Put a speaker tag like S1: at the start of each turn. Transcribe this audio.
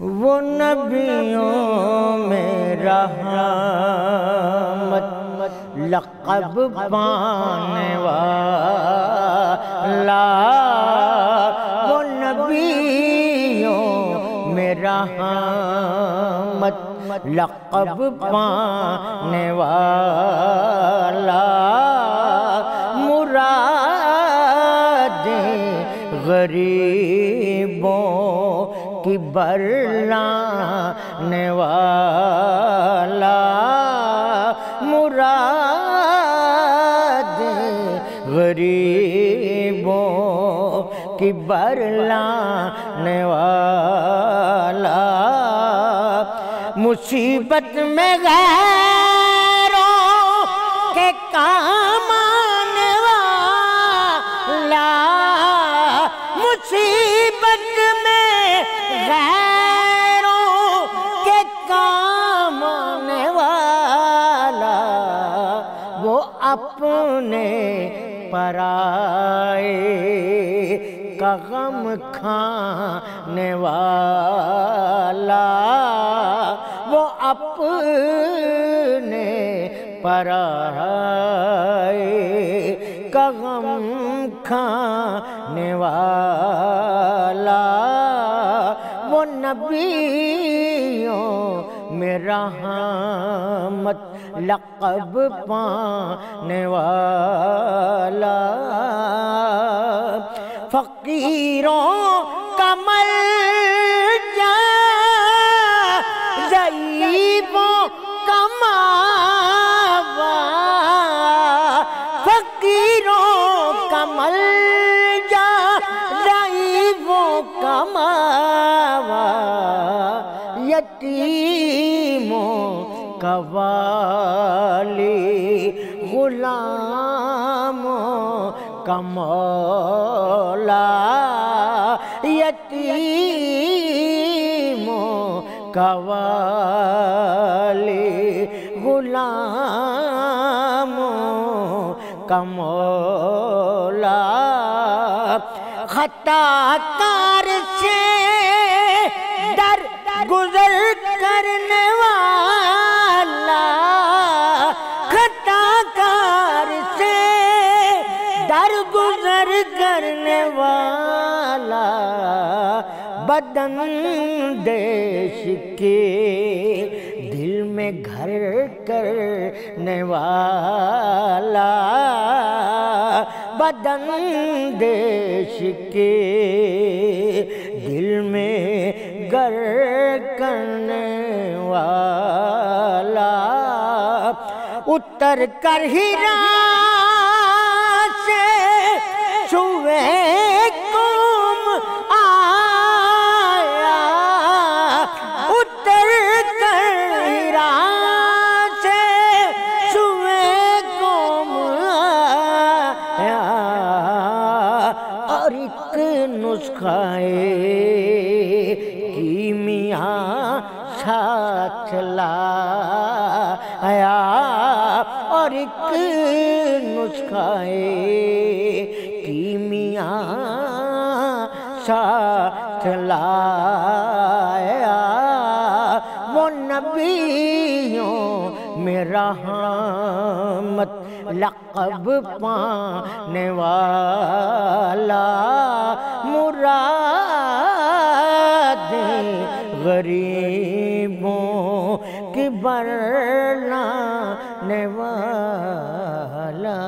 S1: وہ نبیوں میں رحمت لقب پانے والا وہ نبیوں میں رحمت لقب پانے والا مراد غریبوں کی برلانے والا مراد غریبوں کی برلانے والا مصیبت میں غیروں کے کام آنے والا مصیبت میں غیروں کے کام آنے والا، وہ اپنے پرائے کا غم کھانے والا، وہ اپنے پرائے کا غم کھانے والا۔ نبیوں میں رحمت لقب پانے والا۔ فقیروں کا یتیموں کا والی غلاموں کا مولا یتیموں کا والی غلاموں کا مولا خطا کار گزر کرنے والا خطا کار سے در گزر کرنے والا بدن دیش کے دل میں گھر کرنے والا بدن دیش کے گر کرنے والا اتر کر ہیرا سے سوے کم آیا اتر کر ہیرا سے سوے کم آیا اور ایک نسخائے کیمیاں ساتھ لایا اور ایک نسخائے کیمیاں ساتھ لایا۔ وہ نبیوں میں رحمت لقب پانے والا کی برنانے والا